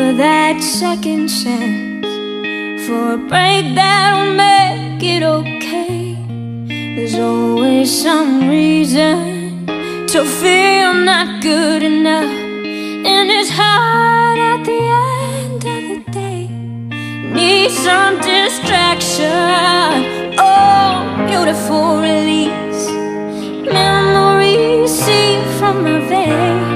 for that second chance, for a break that'll make it okay. There's always some reason to feel not good enough, and it's hard at the end of the day. Need some distraction, oh, beautiful release. Memories seep from my veins.